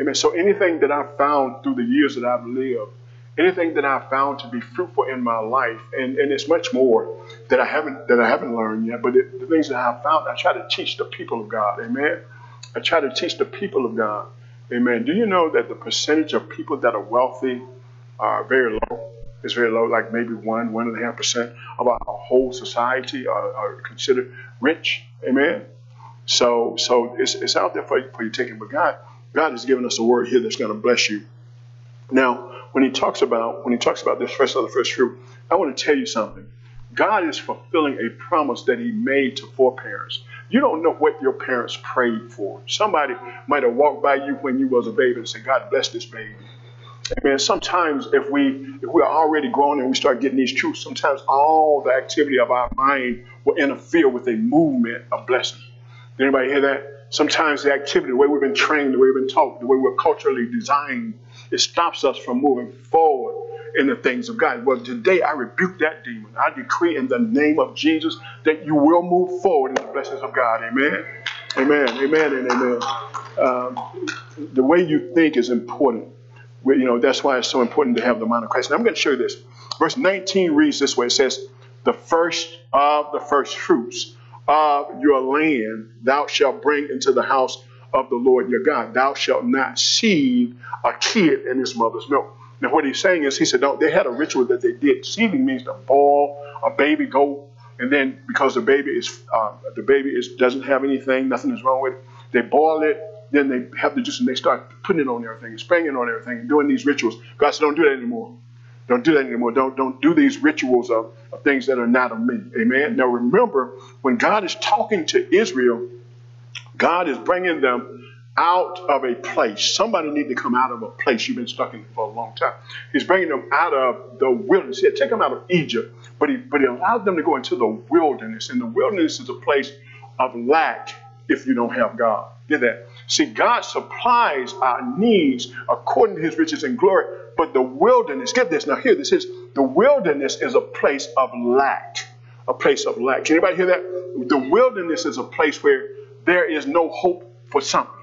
Amen. So anything that I've found through the years that I've lived, anything that I've found to be fruitful in my life, and, and it's much more that I haven't that I haven't learned yet, but it, the things that I've found, I try to teach the people of God. Amen. I try to teach the people of God. Amen. Do you know that the percentage of people that are wealthy are very low? It's very low, like maybe one, one and a half percent of our whole society are, are considered rich. Amen. So, so it's, it's out there for, for you taking. But God, God has given us a word here that's going to bless you. Now, when He talks about when He talks about this first of the first fruit, I want to tell you something. God is fulfilling a promise that He made to foreparents. You don't know what your parents prayed for. Somebody might have walked by you when you was a baby and said, "God bless this baby." Amen. Sometimes if we if we're already grown and we start getting these truths, sometimes all the activity of our mind will interfere with a movement of blessing. Did anybody hear that? Sometimes the activity, the way we've been trained, the way we've been taught, the way we're culturally designed, it stops us from moving forward in the things of God. Well, today I rebuke that demon. I decree in the name of Jesus that you will move forward in the blessings of God. Amen. Amen. Amen. And amen. Um, the way you think is important. You know, that's why it's so important to have the mind of Christ. And I'm going to show you this. Verse 19 reads this way. It says, the first of the first fruits of your land thou shalt bring into the house of the Lord your God. Thou shalt not seethe a kid in his mother's milk. Now, what he's saying is, he said, no, they had a ritual that they did. Seething means to boil a baby goat, and then because the baby is uh, the baby is doesn't have anything, nothing is wrong with it, they boil it then they have the juice and they start putting it on everything, spraying it on everything, and doing these rituals. God said, don't do that anymore. Don't do that anymore. Don't, don't do these rituals of, of things that are not of me. Amen. Now remember, when God is talking to Israel, God is bringing them out of a place. Somebody need to come out of a place you've been stuck in for a long time. He's bringing them out of the wilderness. He had taken them out of Egypt, but he, but he allowed them to go into the wilderness. And the wilderness is a place of lack if you don't have God. Did that? See, God supplies our needs according to his riches and glory. But the wilderness, get this, now hear this, is the wilderness is a place of lack. A place of lack. Can anybody hear that? The wilderness is a place where there is no hope for something.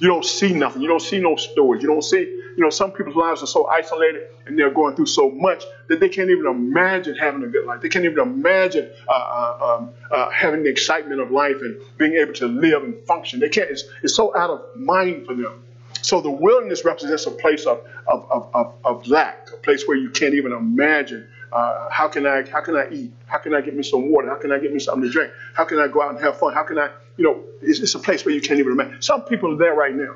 You don't see nothing. You don't see no stories. You don't see, you know, some people's lives are so isolated and they're going through so much that they can't even imagine having a good life. They can't even imagine uh, uh, um, uh, having the excitement of life and being able to live and function. They can't. It's, it's so out of mind for them. So the wilderness represents a place of, of, of, of, of lack, a place where you can't even imagine uh, how can I how can I eat? How can I get me some water? How can I get me something to drink? How can I go out and have fun? How can I, you know, it's, it's a place where you can't even imagine. Some people are there right now.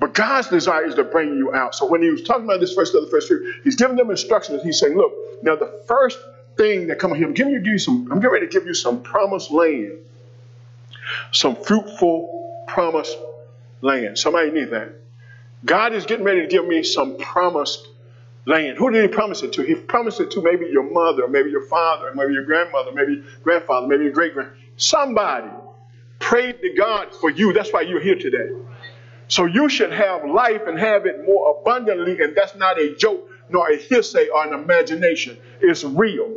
But God's desire is to bring you out. So when he was talking about this first of the first fruit, he's giving them instructions. He's saying, look, now the first thing that come here, I'm giving you some, I'm getting ready to give you some promised land. Some fruitful promised land. Somebody need that. God is getting ready to give me some promised land. Who did he promise it to? He promised it to maybe your mother, maybe your father, maybe your grandmother, maybe grandfather, maybe your great grand. Somebody prayed to God for you. That's why you're here today. So you should have life and have it more abundantly, and that's not a joke, nor a hearsay or an imagination. It's real.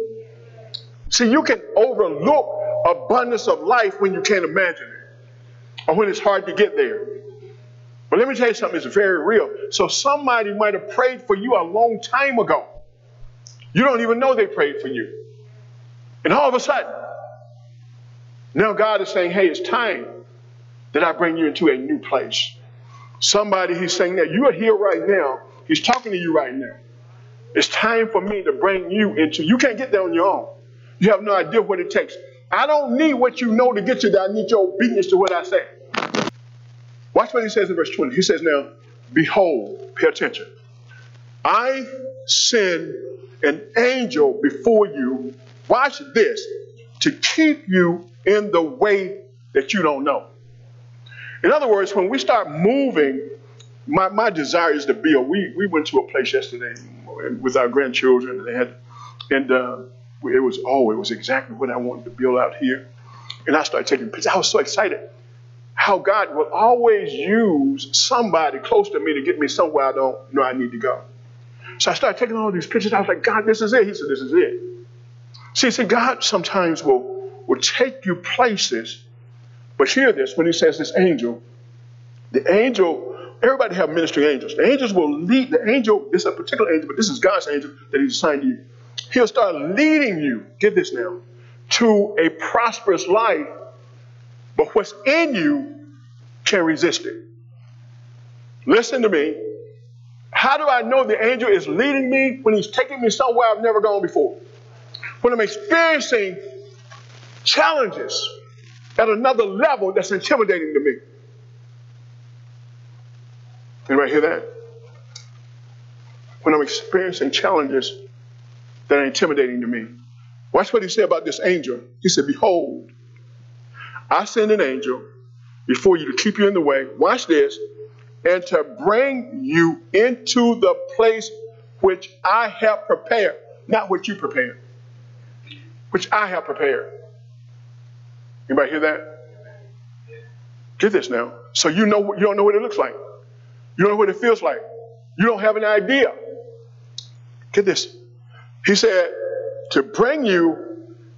See, you can overlook abundance of life when you can't imagine it, or when it's hard to get there. But let me tell you something, it's very real. So somebody might have prayed for you a long time ago. You don't even know they prayed for you. And all of a sudden, now God is saying, hey, it's time that I bring you into a new place. Somebody, he's saying that you are here right now. He's talking to you right now. It's time for me to bring you into, you can't get there on your own. You have no idea what it takes. I don't need what you know to get you there. I need your obedience to what I say. Watch what he says in verse 20. He says, Now, behold, pay attention. I send an angel before you, watch this, to keep you in the way that you don't know. In other words, when we start moving, my, my desire is to build. We, we went to a place yesterday with our grandchildren, and they had, and uh, it was, oh, it was exactly what I wanted to build out here. And I started taking pictures. I was so excited how God will always use somebody close to me to get me somewhere I don't know I need to go. So I started taking all these pictures. I was like, God, this is it. He said, this is it. See, see, God sometimes will, will take you places, but hear this when he says this angel, the angel Everybody have ministry angels. The angels will lead. The angel is a particular angel, but this is God's angel that He's assigned to you. He'll start leading you. Get this now, to a prosperous life. But what's in you can resist it. Listen to me. How do I know the angel is leading me when he's taking me somewhere I've never gone before? When I'm experiencing challenges at another level that's intimidating to me. Anybody hear that? When I'm experiencing challenges that are intimidating to me. Watch what he said about this angel. He said, Behold, I send an angel before you to keep you in the way. Watch this. And to bring you into the place which I have prepared. Not what you prepared. Which I have prepared. Anybody hear that? Get this now. So you know you don't know what it looks like. You don't know what it feels like. You don't have an idea. Get this. He said, to bring you,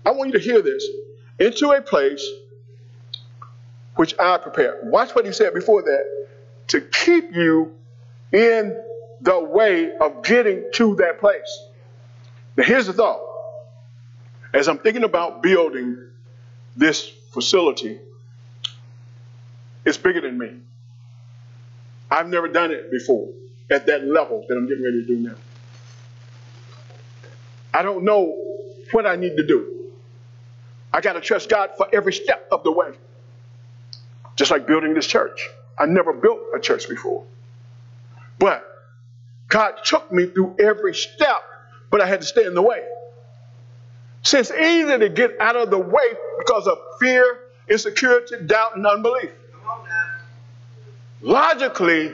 I want you to hear this, into a place which I prepared. Watch what he said before that. To keep you in the way of getting to that place. Now, here's the thought. As I'm thinking about building this facility, it's bigger than me. I've never done it before at that level that I'm getting ready to do now. I don't know what I need to do. I got to trust God for every step of the way. Just like building this church. I never built a church before. But God took me through every step, but I had to stay in the way. Since easy to get out of the way because of fear, insecurity, doubt, and unbelief. Logically,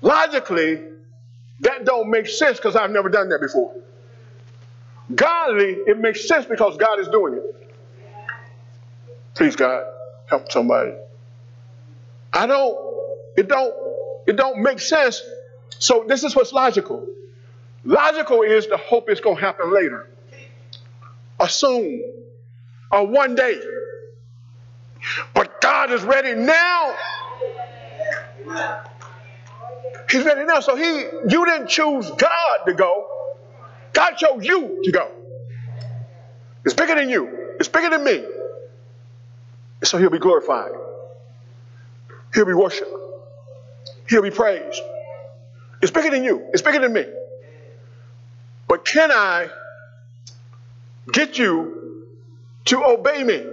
logically, that don't make sense because I've never done that before. Godly, it makes sense because God is doing it. Please, God, help somebody. I don't, it don't, it don't make sense. So this is what's logical. Logical is the hope it's going to happen later, or soon, or one day. But God is ready now. He's ready now. So he, you didn't choose God to go. God chose you to go. It's bigger than you. It's bigger than me. So he'll be glorified. He'll be worshiped. He'll be praised. It's bigger than you. It's bigger than me. But can I get you to obey me?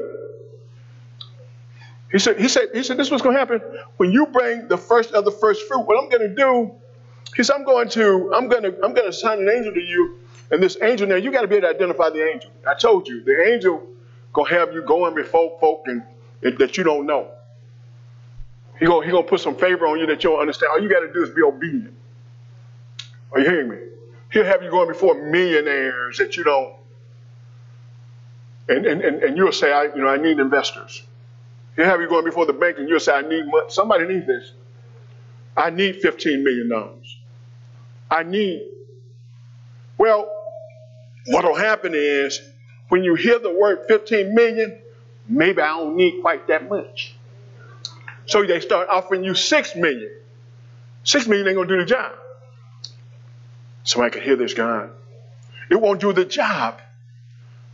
He said, he said, he said, this was going to happen when you bring the first of the first fruit. What I'm going to do, he said, I'm going to, I'm going to, I'm going to assign an angel to you. And this angel now, you got to be able to identify the angel. I told you, the angel gonna have you going before folk and, and that you don't know. He gonna, he gonna put some favor on you that you don't understand. All you got to do is be obedient. Are you hearing me? He'll have you going before millionaires that you don't. And, and, and, and you'll say, I, you know, I need investors. He'll have you going before the bank and you'll say, I need money. Somebody needs this. I need $15 million. I need. Well, what'll happen is when you hear the word 15 million, maybe I don't need quite that much. So they start offering you six million. Six million ain't gonna do the job. Somebody can hear this, God. It won't do the job.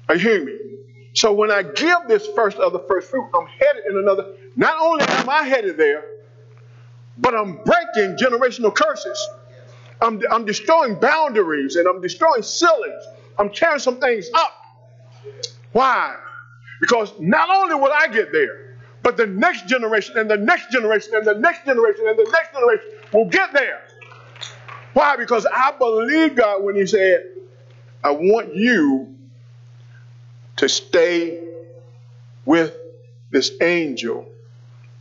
Are you hearing me? So when I give this first of the first fruit, I'm headed in another. Not only am I headed there, but I'm breaking generational curses. I'm, I'm destroying boundaries and I'm destroying ceilings. I'm tearing some things up. Why? Because not only will I get there, but the next generation and the next generation and the next generation and the next generation will get there. Why? Because I believe God when He said, I want you to stay with this angel.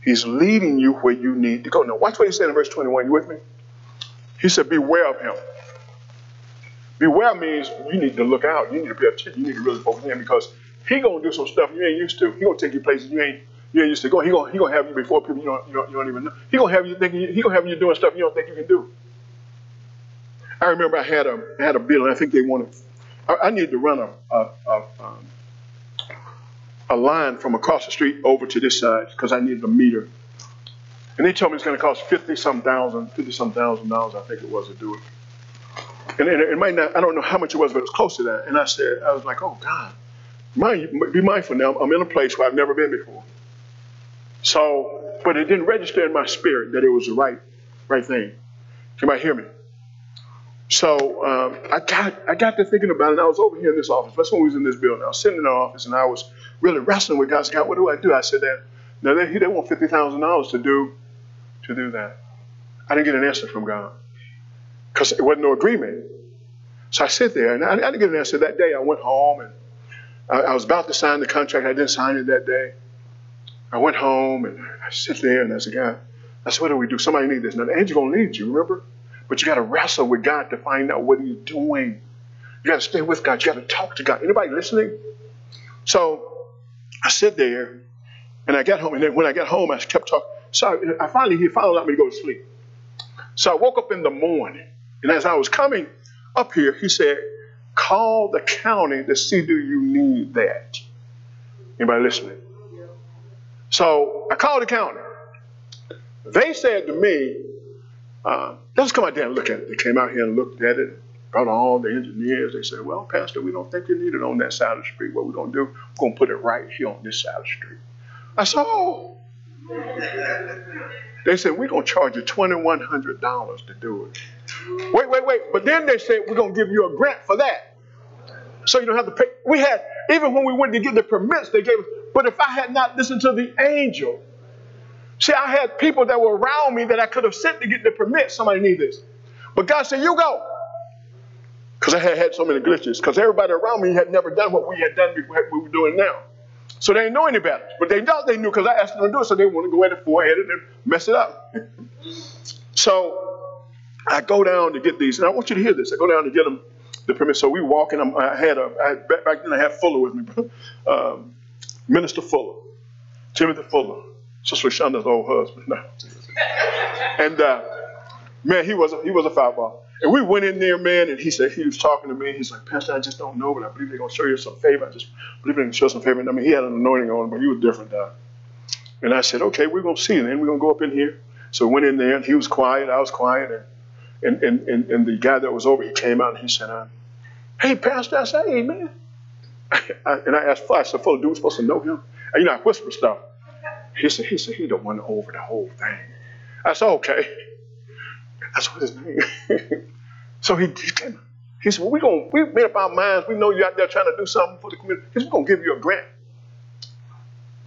He's leading you where you need to go. Now, watch what He said in verse 21. You with me? He said, Beware of him. Beware means you need to look out. You need to pay attention. You need to really focus in because he gonna do some stuff you ain't used to. He gonna take you places you ain't you ain't used to going. He gonna he gonna have you before people you don't you don't, you don't even know. He gonna have you thinking he gonna have you doing stuff you don't think you can do. I remember I had a I had a bill, and I think they wanted. I, I needed to run a a, a, um, a line from across the street over to this side because I needed a meter. And they told me it's going to cost 50 some thousand, 50 some thousand dollars, I think it was, to do it. And it, it, might not, I don't know how much it was, but it was close to that. And I said, I was like, oh God, mind, be mindful now. I'm in a place where I've never been before. So, but it didn't register in my spirit that it was the right, right thing. Might hear me. So um, I got I got to thinking about it. I was over here in this office. That's when we was in this building. I was sitting in the office and I was really wrestling with God. I said, God, what do I do? I said that. Now they, they want fifty thousand dollars to do to do that. I didn't get an answer from God because it wasn't no agreement. So I sit there and I, I, didn't get an answer that day. I went home and I, I, was about to sign the contract. I didn't sign it that day. I went home and I sit there and I said, God, I said, what do we do? Somebody need this. Now the angel gonna need you, remember? But you got to wrestle with God to find out what He's doing. You got to stay with God. You got to talk to God. Anybody listening? So I sit there and I got home. And then when I got home, I kept talking. So I finally, he finally let me go to sleep. So I woke up in the morning. And as I was coming up here, he said, call the county to see do you need that. Anybody listening? So I called the county. They said to me, uh, let's come out there and look at it. They came out here and looked at it, brought all the engineers. They said, well, Pastor, we don't think you need it on that side of the street. What we're going to do, we're going to put it right here on this side of the street. I said, oh. They said, we're going to charge you $2,100 to do it. Wait, wait, wait. But then they said, we're going to give you a grant for that. So you don't have to pay. We had, even when we went to get the permits, they gave us, but if I had not listened to the angel, See, I had people that were around me that I could have sent to get the permit. Somebody need this. But God said, you go. Because I had had so many glitches. Because everybody around me had never done what we had done before we were doing now. So they didn't know any better. But they thought they knew because I asked them to do it. So they want to go at it forehead and mess it up. so I go down to get these. And I want you to hear this. I go down to get them the permit. So we walk and I'm, I had a, I back then I had Fuller with me. um, Minister Fuller. Timothy Fuller. Sister Shonda's old husband. No. and uh, man, he was a, he was a foul ball. And we went in there, man, and he said he was talking to me. He's like, Pastor, I just don't know, but I believe they're gonna show you some favor. I just believe they're gonna show some favor. I mean, he had an anointing on him, but he was different. Uh, and I said, okay, we're gonna see. And then we're gonna go up in here. So we went in there, and he was quiet. I was quiet, and and and, and the guy that was over, he came out and he said, Hey, Pastor, I said, man. And I asked, I said, "Full dude supposed to know him." And you know, I whisper stuff. He said, he said, he don't want over the whole thing. I said, okay. That's what his name. so he, he came. He said, well, we gonna we made up our minds. We know you're out there trying to do something for the community. He said, we're gonna give you a grant.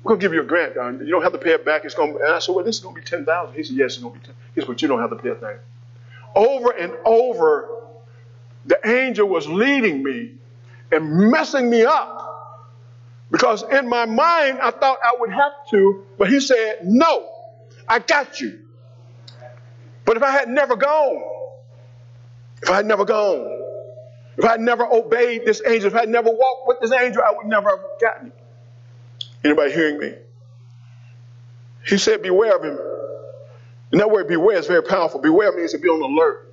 We're gonna give you a grant, Don. You don't have to pay it back. It's gonna. And I said, well, this is gonna be ten thousand. He said, yes, it's gonna be ten. He said, but you don't have to pay a thing. Over and over, the angel was leading me and messing me up because in my mind, I thought I would have to, but he said, No, I got you. But if I had never gone, if I had never gone, if I had never obeyed this angel, if I had never walked with this angel, I would never have gotten it. Anybody hearing me? He said, Beware of him. And that word beware is very powerful. Beware means to be on alert.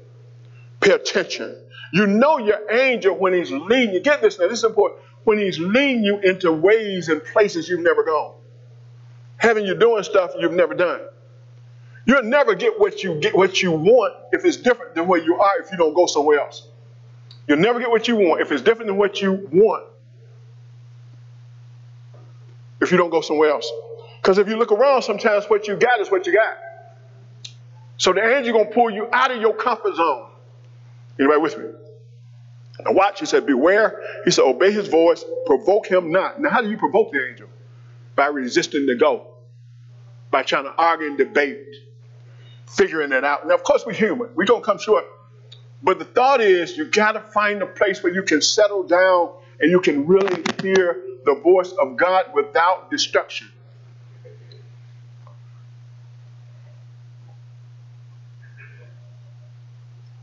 Pay attention. You know your angel when he's leading you. Get this now, this is important when he's leading you into ways and places you've never gone, having you doing stuff you've never done. You'll never get what you get what you want if it's different than where you are if you don't go somewhere else. You'll never get what you want if it's different than what you want if you don't go somewhere else. Because if you look around, sometimes what you got is what you got. So the angel gonna pull you out of your comfort zone. Anybody with me? Now watch, he said, beware. He said, obey his voice, provoke him not. Now, how do you provoke the angel? By resisting the go, by trying to argue and debate, figuring it out. Now, of course, we're human. We're going to come short. But the thought is you got to find a place where you can settle down and you can really hear the voice of God without destruction.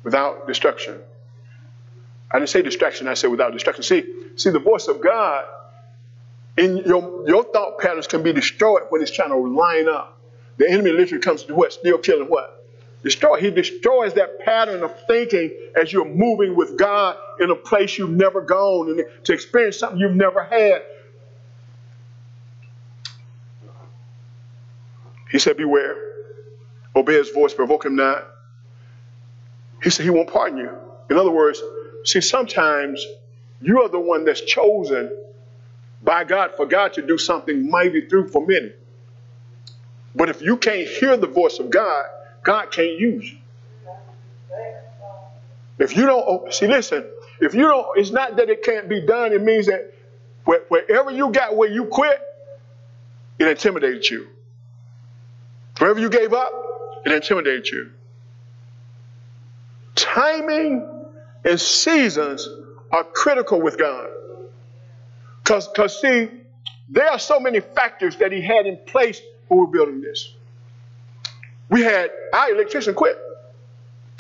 Without destruction. I didn't say distraction, I said without distraction. See, see the voice of God in your, your thought patterns can be destroyed when it's trying to line up. The enemy literally comes to what? Still killing what? Destroy. He destroys that pattern of thinking as you're moving with God in a place you've never gone and to experience something you've never had. He said, Beware. Obey his voice, provoke him not. He said he won't pardon you. In other words, see, sometimes you are the one that's chosen by God for God to do something mighty through for many. But if you can't hear the voice of God, God can't use you. If you don't, oh, see, listen, if you don't, it's not that it can't be done, it means that wherever you got where you quit, it intimidated you. Wherever you gave up, it intimidated you. Timing and seasons are critical with God. Because, because see, there are so many factors that he had in place when we were building this. We had our electrician quit.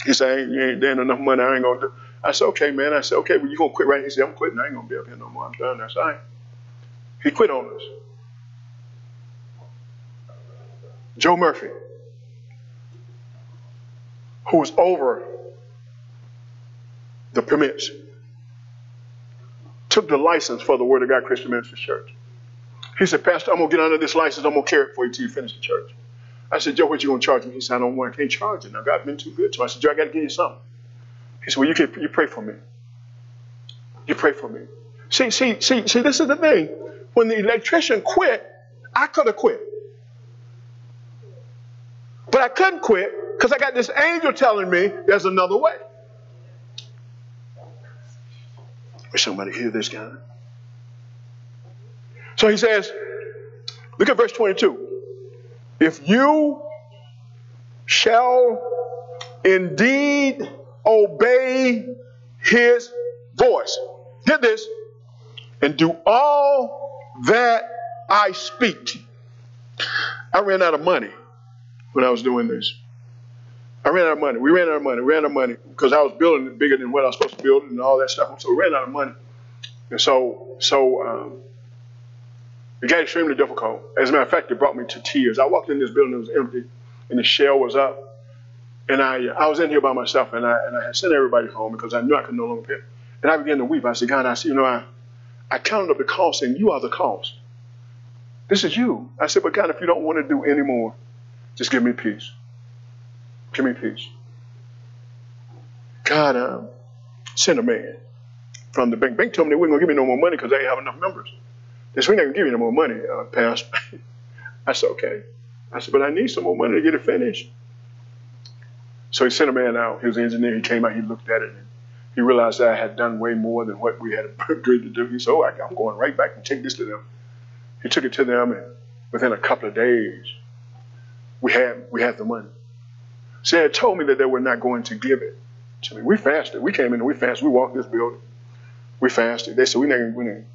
He said, ain't, ain't there enough money, I ain't gonna do. I said, okay, man. I said, okay, well, you gonna quit right? He said, I'm quitting. I ain't gonna be up here no more. I'm done. That's all right. He quit on us. Joe Murphy, who was over the permits, took the license for the Word of God Christian Ministry Church. He said, Pastor, I'm going to get under this license. I'm going to carry it for you till you finish the church. I said, Joe, what you going to charge me? He said, I don't want, I can't charge it. Now, God's been too good to me. I said, Joe, I got to give you something. He said, well, you, can, you pray for me. You pray for me. See, see, see, see, this is the thing. When the electrician quit, I could have quit. But I couldn't quit because I got this angel telling me there's another way. Will somebody hear this guy? So he says, look at verse 22. If you shall indeed obey his voice, get this, and do all that I speak. I ran out of money when I was doing this. I ran out of money. We ran out of money. We ran out of money because I was building it bigger than what I was supposed to build and all that stuff. So we ran out of money. And so, so um, it got extremely difficult. As a matter of fact, it brought me to tears. I walked in this building, it was empty, and the shell was up. And I, I was in here by myself, and I, and I had sent everybody home because I knew I could no longer pay. And I began to weep. I said, God, I see, you know, I, I counted up the cost, and you are the cost. This is you. I said, but God, if you don't want to do any more, just give me peace. Give me peace. God um, sent a man from the bank. Bank told me they weren't going to give me no more money because they didn't have enough members. They said, we're not going to give you no more money, uh, Pastor. I said, okay. I said, but I need some more money to get it finished. So he sent a man out. He was an engineer. He came out. He looked at it. And he realized that I had done way more than what we had agreed to do. He said, oh, I'm going right back and take this to them. He took it to them, and within a couple of days, we had we had the money. They had told me that they were not going to give it to me. We fasted. We came in and we fasted. We walked this building. We fasted. They said, we're not going to win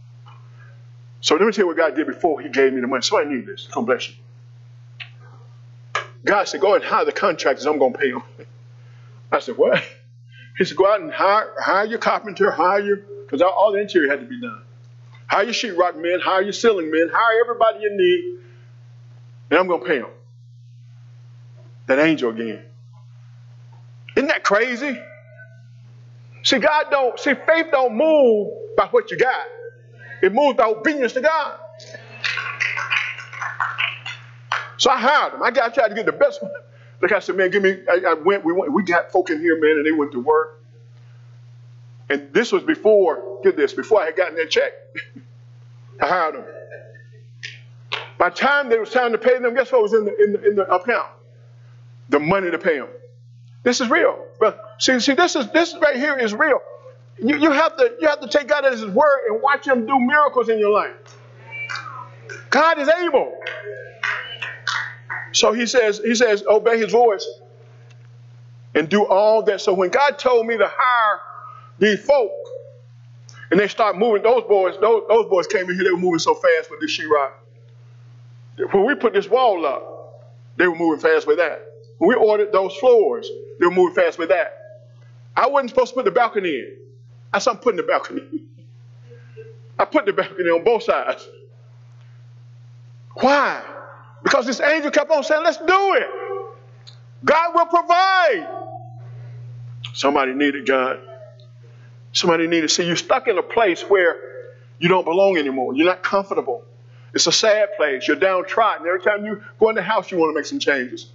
So let me tell you what God did before He gave me the money. So I need this. Come bless you. God said, go and hire the contractors. I'm going to pay them. I said, what? He said, go out and hire, hire your carpenter, hire your, because all the interior had to be done. Hire your sheetrock men, hire your ceiling men, hire everybody you need, and I'm going to pay them. That angel again. Isn't that crazy? See, God don't, see, faith don't move by what you got. It moves by obedience to God. So I hired him. I got tried to get the best one. Like I said, man, give me. I, I, went. We went. We got folk in here, man, and they went to work. And this was before. Get this. Before I had gotten that check, I hired them. By the time there was time to pay them, guess what was in the in the, in the account? The money to pay them. This is real. But see, see, this is this right here is real. You, you have to you have to take God at His word and watch Him do miracles in your life. God is able. So he says, he says, obey his voice and do all that. So when God told me to hire these folk, and they start moving, those boys, those, those boys came in here, they were moving so fast with this sheetrock. When we put this wall up, they were moving fast with that. We ordered those floors, they were moving fast with that. I wasn't supposed to put the balcony in. I said, I'm putting the balcony. I put the balcony on both sides. Why? Because this angel kept on saying, let's do it. God will provide. Somebody needed God. Somebody needed. To see, you're stuck in a place where you don't belong anymore. You're not comfortable. It's a sad place. You're downtrodden. Every time you go in the house, you want to make some changes.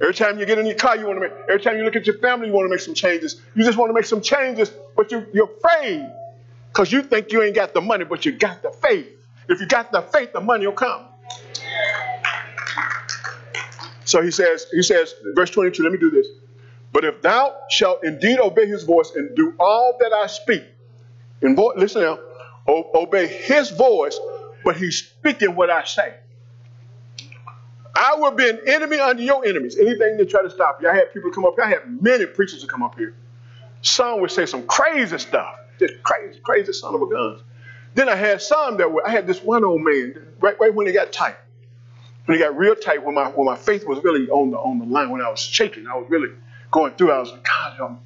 Every time you get in your car, you want to make, every time you look at your family, you want to make some changes. You just want to make some changes, but you, you're afraid because you think you ain't got the money, but you got the faith. If you got the faith, the money will come. So he says, he says, verse 22, let me do this. But if thou shalt indeed obey his voice and do all that I speak, and listen now, obey his voice, but he's speaking what I say. I will be an enemy unto your enemies. Anything that try to stop you. I had people come up here. I had many preachers to come up here. Some would say some crazy stuff. Just crazy, crazy son of a gun. Then I had some that were, I had this one old man, right, right when he got tight. When he got real tight, when my when my faith was really on the on the line, when I was shaking, I was really going through. I was like, God, um,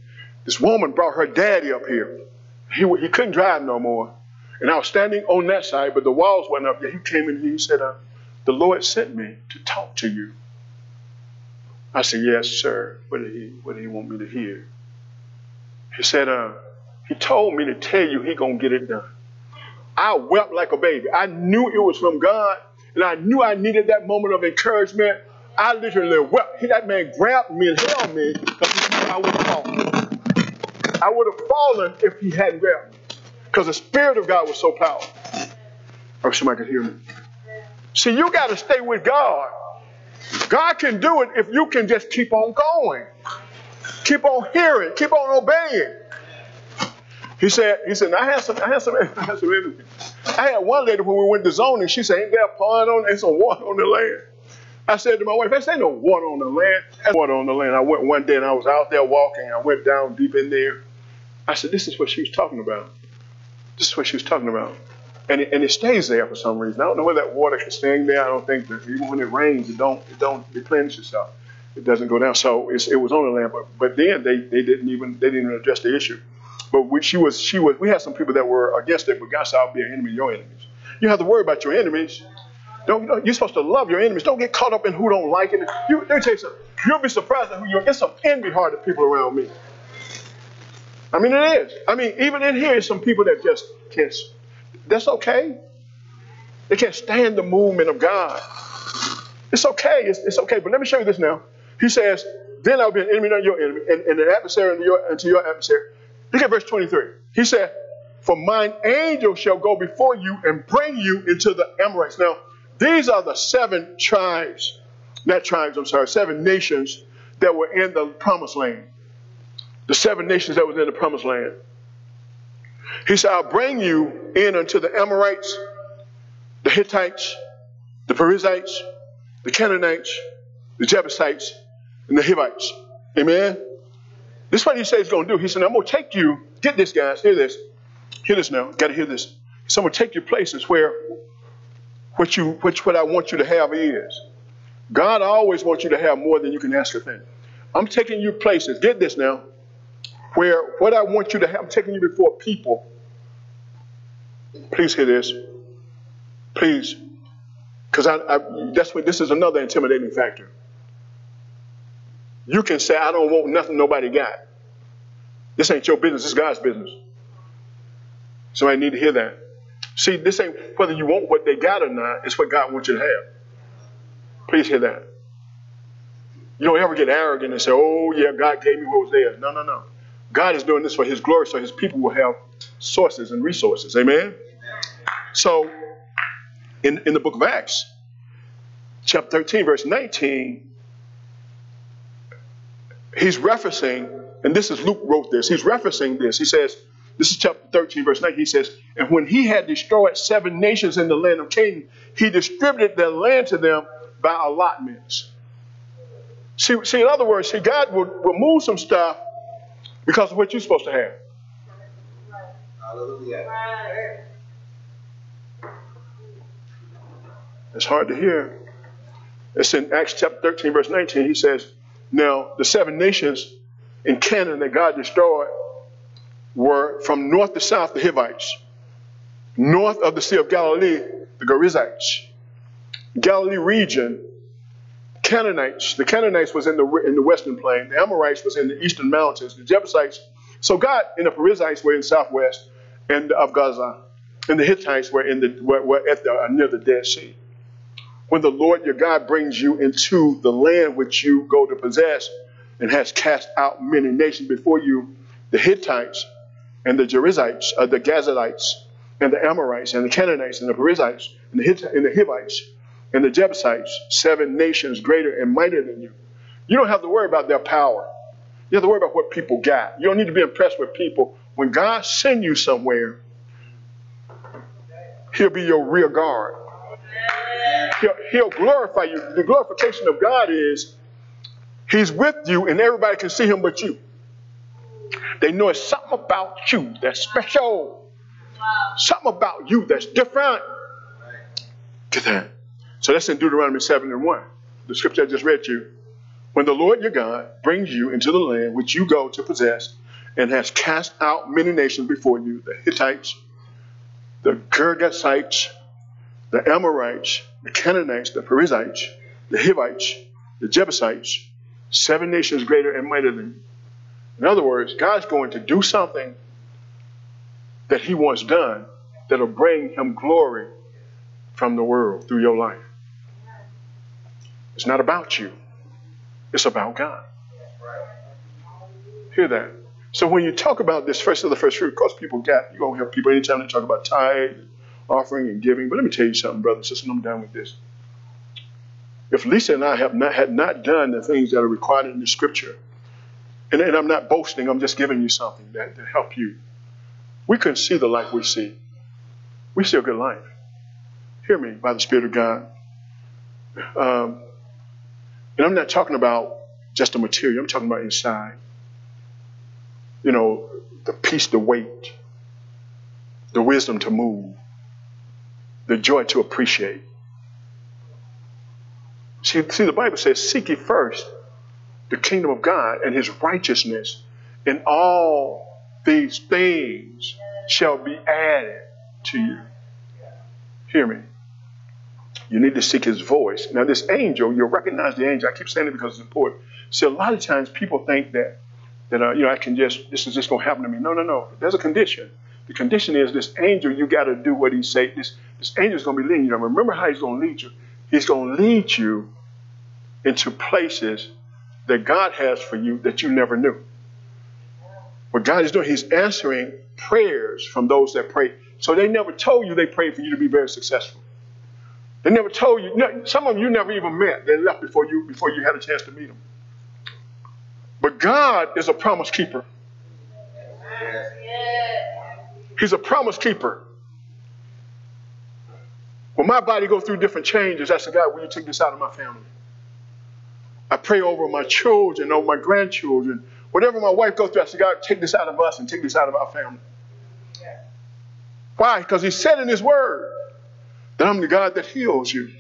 this woman brought her daddy up here. He, he couldn't drive no more. And I was standing on that side, but the walls went up. Yeah, he came in here, he said, uh, The Lord sent me to talk to you. I said, Yes, sir. What did he, what did he want me to hear? He said, uh, He told me to tell you he going to get it done. I wept like a baby. I knew it was from God, and I knew I needed that moment of encouragement. I literally wept. He, that man grabbed me and held me because I would have fallen. I would have fallen if he hadn't grabbed me because the Spirit of God was so powerful. I wish somebody could hear me. See, you got to stay with God. God can do it if you can just keep on going, keep on hearing, keep on obeying. He said, he said, I had some, I had some, I had some. I had one lady when we went to zoning, she said, ain't there a pond on there, some water on the land? I said to my wife, there's ain't no water on the land. There's water on the land. I went one day and I was out there walking. I went down deep in there. I said, this is what she was talking about. This is what she was talking about. And it, and it stays there for some reason. I don't know where that water can stay there. I don't think that even when it rains, it don't it don't replenish itself. It doesn't go down. So it was on the land, but but then they, they didn't even they didn't even address the issue. But we, she was, she was, we had some people that were against it, but God said, I'll be an enemy of your enemies. You have to worry about your enemies. Don't, you're supposed to love your enemies. Don't get caught up in who don't like it. You, let me tell you something. You'll be surprised at who you're. It's some envy hearted people around me. I mean, it is. I mean, even in here, some people that just can't. That's okay. They can't stand the movement of God. It's okay. It's, it's okay. But let me show you this now. He says, then I'll be an enemy unto your enemy, and, and an adversary unto your, unto your adversary. Look at verse 23. He said, For mine angel shall go before you and bring you into the Amorites. Now, these are the seven tribes, not tribes, I'm sorry, seven nations that were in the promised land. The seven nations that was in the promised land. He said, I'll bring you in unto the Amorites, the Hittites, the Perizzites, the Canaanites, the Jebusites, and the Hivites. Amen. This is what he said he's going to do. He said, I'm going to take you, get this, guys, hear this. Hear this now. Got to hear this. So I'm going to take you places where what, you, which, what I want you to have is. God always wants you to have more than you can ask or think. I'm taking you places, get this now, where what I want you to have, I'm taking you before people. Please hear this. Please. Because I, I, that's what this is another intimidating factor. You can say, I don't want nothing nobody got. This ain't your business, it's God's business. Somebody need to hear that. See, this ain't whether you want what they got or not, it's what God wants you to have. Please hear that. You don't ever get arrogant and say, oh, yeah, God gave me what was there. No, no, no. God is doing this for his glory so his people will have sources and resources. Amen? So, in, in the book of Acts, chapter 13, verse 19, he's referencing, and this is Luke wrote this, he's referencing this. He says, this is chapter 13, verse 9. He says, And when he had destroyed seven nations in the land of Canaan, he distributed their land to them by allotments. See, see in other words, see, God will, will move some stuff because of what you're supposed to have. Hallelujah. It's hard to hear. It's in Acts chapter 13, verse 19. He says, now, the seven nations in Canaan that God destroyed were from north to south the Hivites, north of the Sea of Galilee, the Gerizzites, Galilee region, Canaanites. The Canaanites was in the in the western plain. The Amorites was in the eastern mountains. The Jebusites. So God and the Perizzites were in southwest and of Gaza, and the Hittites were in the were, were at the, uh, near the Dead Sea. when the Lord your God brings you into the land which you go to possess and has cast out many nations before you, the Hittites and the Jerizzites, uh, the Gazalites, and the Amorites, and the Canaanites, and the Perizzites, and the, Hitt- and the Hivites, and the Jebusites, seven nations greater and mightier than you. You don't have to worry about their power. You have to worry about what people got. You don't need to be impressed with people. When God sends you somewhere, He'll be your rear guard. He'll, he'll glorify you. The glorification of God is He's with you and everybody can see Him but you. They know it's something about you that's special. Something about you that's different. Get that. So that's in Deuteronomy 7 and 1. The scripture I just read to you. When the Lord your God brings you into the land which you go to possess and has cast out many nations before you, the Hittites, the Girgasites, the Amorites, the Canaanites, the Perizzites, the Hivites, the Jebusites, seven nations greater and mightier than you. In other words, God's going to do something that he wants done that'll bring him glory from the world through your life. It's not about you. It's about God. Hear that. So when you talk about this first of the first fruit, of course people get, you're going to have people anytime they talk about tithe, offering, and giving. But let me tell you something, brothers and sisters, I'm done with this. If Lisa and I have not, had not done the things that are required in the scripture, and, and I'm not boasting, I'm just giving you something that to help you. We couldn't see the life we see. We see a good life. Hear me by the Spirit of God. Um, and I'm not talking about just the material, I'm talking about inside. You know, the peace to wait, the wisdom to move, the joy to appreciate. See, see, the Bible says, Seek ye first the kingdom of God and his righteousness, and all these things shall be added to you. Hear me. You need to seek his voice. Now, this angel, you'll recognize the angel. I keep saying it because it's important. See, a lot of times people think that, that uh, you know, I can just, this is just going to happen to me. No, no, no. There's a condition. The condition is this angel, you got to do what he say. This, this angel is going to be leading you. Now, remember how he's going to lead you. He's going to lead you into places that God has for you that you never knew. What God is doing, He's answering prayers from those that pray. So they never told you they prayed for you to be very successful. They never told you. Some of them you never even met. They left before you before you had a chance to meet them. But God is a promise keeper. He's a promise keeper. When my body goes through different changes, I said, God, will you take this out of my family? I pray over my children, over my grandchildren. Whatever my wife goes through, I said, God, take this out of us and take this out of our family. Why? Because He said in His Word that I'm the God that heals you.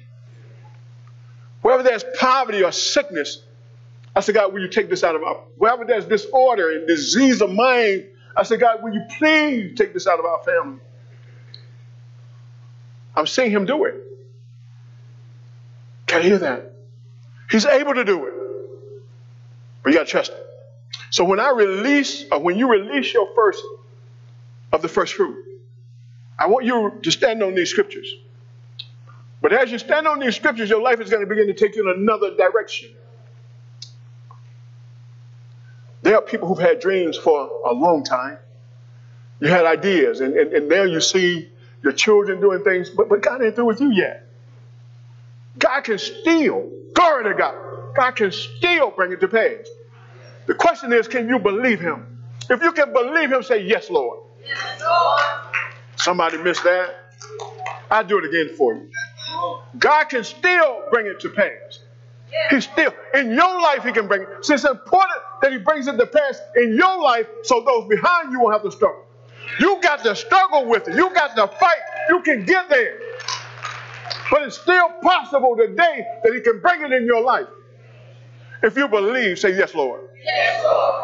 Wherever there's poverty or sickness, I say, God, will you take this out of our wherever there's disorder and disease of mind, I say, God, will you please take this out of our family? I'm seeing him do it. Can you hear that? He's able to do it. But you got to trust him. So when I release, or when you release your first of the first fruit, I want you to stand on these scriptures. But as you stand on these scriptures, your life is going to begin to take you in another direction. There are people who've had dreams for a long time. You had ideas, and, and, and now you see your children doing things, but, but God ain't through with you yet. God can still Glory to God. God can still bring it to pass. The question is, can you believe him? If you can believe him, say, Yes, Lord. Yes, Lord. Somebody missed that? I'll do it again for you. God can still bring it to pass. He still, in your life, He can bring it. So it's important that He brings it to pass in your life so those behind you won't have to struggle. You got to struggle with it. You got to fight. You can get there. But it's still possible today that He can bring it in your life. If you believe, say, Yes, Lord. Yes, Lord.